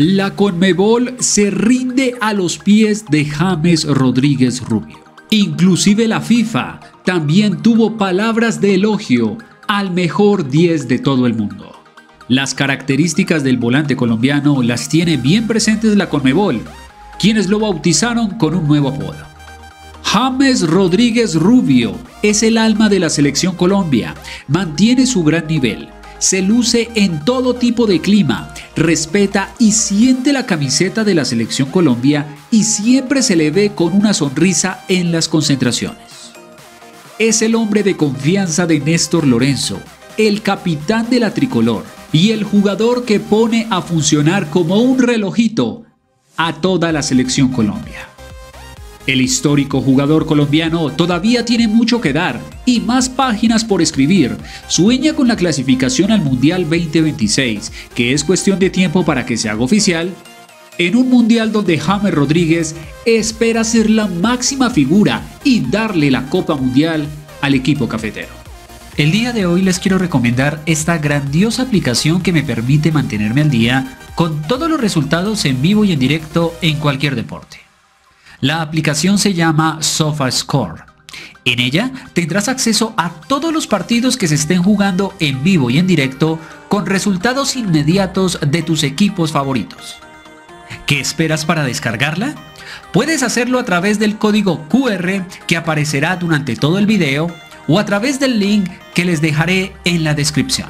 La Conmebol se rinde a los pies de James Rodríguez Rubio. Inclusive la FIFA también tuvo palabras de elogio al mejor 10 de todo el mundo. Las características del volante colombiano las tiene bien presentes la Conmebol, quienes lo bautizaron con un nuevo apodo. James Rodríguez Rubio es el alma de la selección Colombia, mantiene su gran nivel, se luce en todo tipo de clima, respeta y siente la camiseta de la selección Colombia y siempre se le ve con una sonrisa en las concentraciones. Es el hombre de confianza de Néstor Lorenzo, el capitán de la tricolor y el jugador que pone a funcionar como un relojito a toda la selección Colombia. El histórico jugador colombiano todavía tiene mucho que dar y más páginas por escribir. Sueña con la clasificación al Mundial 2026, que es cuestión de tiempo para que se haga oficial. En un mundial donde James Rodríguez espera ser la máxima figura y darle la Copa Mundial al equipo cafetero. El día de hoy les quiero recomendar esta grandiosa aplicación que me permite mantenerme al día con todos los resultados en vivo y en directo en cualquier deporte. La aplicación se llama SofaScore. En ella tendrás acceso a todos los partidos que se estén jugando en vivo y en directo con resultados inmediatos de tus equipos favoritos. ¿Qué esperas para descargarla? Puedes hacerlo a través del código QR que aparecerá durante todo el video o a través del link que les dejaré en la descripción.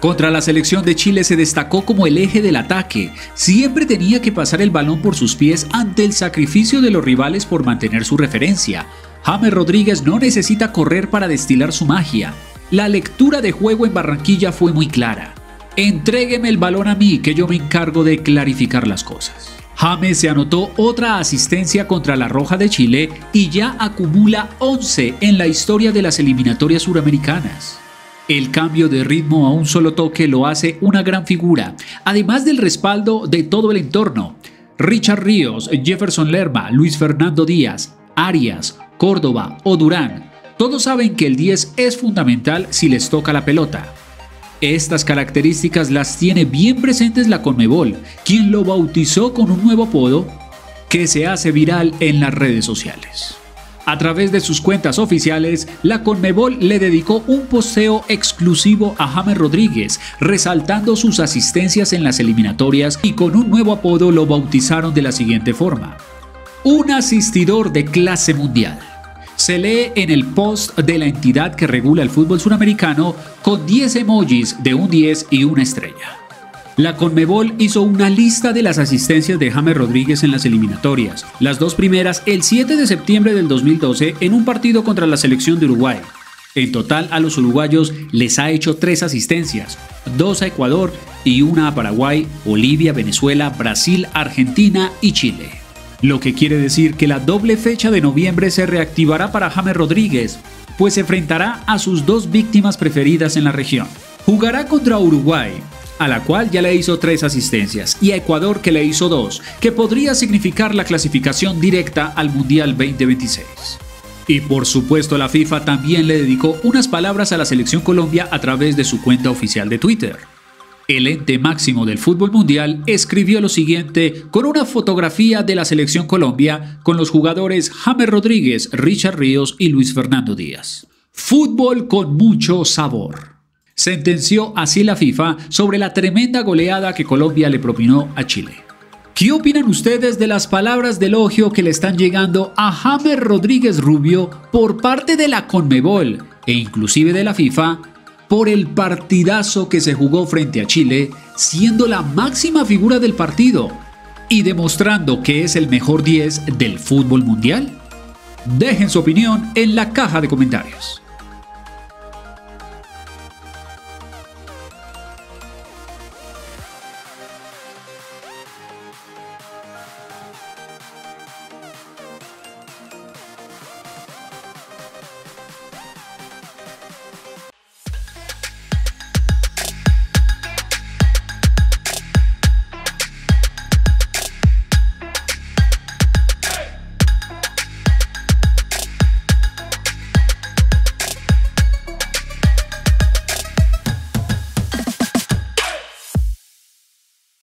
Contra la selección de Chile se destacó como el eje del ataque. Siempre tenía que pasar el balón por sus pies ante el sacrificio de los rivales por mantener su referencia. James Rodríguez no necesita correr para destilar su magia. La lectura de juego en Barranquilla fue muy clara. Entrégueme el balón a mí que yo me encargo de clarificar las cosas. James se anotó otra asistencia contra la Roja de Chile y ya acumula 11 en la historia de las eliminatorias suramericanas. El cambio de ritmo a un solo toque lo hace una gran figura, además del respaldo de todo el entorno. Richard Ríos, Jefferson Lerma, Luis Fernando Díaz, Arias, Córdoba o Durán, todos saben que el 10 es fundamental si les toca la pelota. Estas características las tiene bien presentes la Conmebol, quien lo bautizó con un nuevo apodo que se hace viral en las redes sociales. A través de sus cuentas oficiales, la Conmebol le dedicó un poseo exclusivo a James Rodríguez, resaltando sus asistencias en las eliminatorias y con un nuevo apodo lo bautizaron de la siguiente forma. Un asistidor de clase mundial. Se lee en el post de la entidad que regula el fútbol suramericano con 10 emojis de un 10 y una estrella. La Conmebol hizo una lista de las asistencias de James Rodríguez en las eliminatorias, las dos primeras el 7 de septiembre del 2012 en un partido contra la selección de Uruguay. En total a los uruguayos les ha hecho tres asistencias, dos a Ecuador y una a Paraguay, Bolivia, Venezuela, Brasil, Argentina y Chile. Lo que quiere decir que la doble fecha de noviembre se reactivará para James Rodríguez, pues se enfrentará a sus dos víctimas preferidas en la región. Jugará contra Uruguay, a la cual ya le hizo tres asistencias, y a Ecuador que le hizo dos, que podría significar la clasificación directa al Mundial 2026. Y por supuesto la FIFA también le dedicó unas palabras a la selección Colombia a través de su cuenta oficial de Twitter. El ente máximo del fútbol mundial escribió lo siguiente con una fotografía de la selección Colombia con los jugadores James Rodríguez, Richard Ríos y Luis Fernando Díaz. Fútbol con mucho sabor. Sentenció así la FIFA sobre la tremenda goleada que Colombia le propinó a Chile. ¿Qué opinan ustedes de las palabras de elogio que le están llegando a James Rodríguez Rubio por parte de la Conmebol e inclusive de la FIFA por el partidazo que se jugó frente a Chile, siendo la máxima figura del partido y demostrando que es el mejor 10 del fútbol mundial? Dejen su opinión en la caja de comentarios.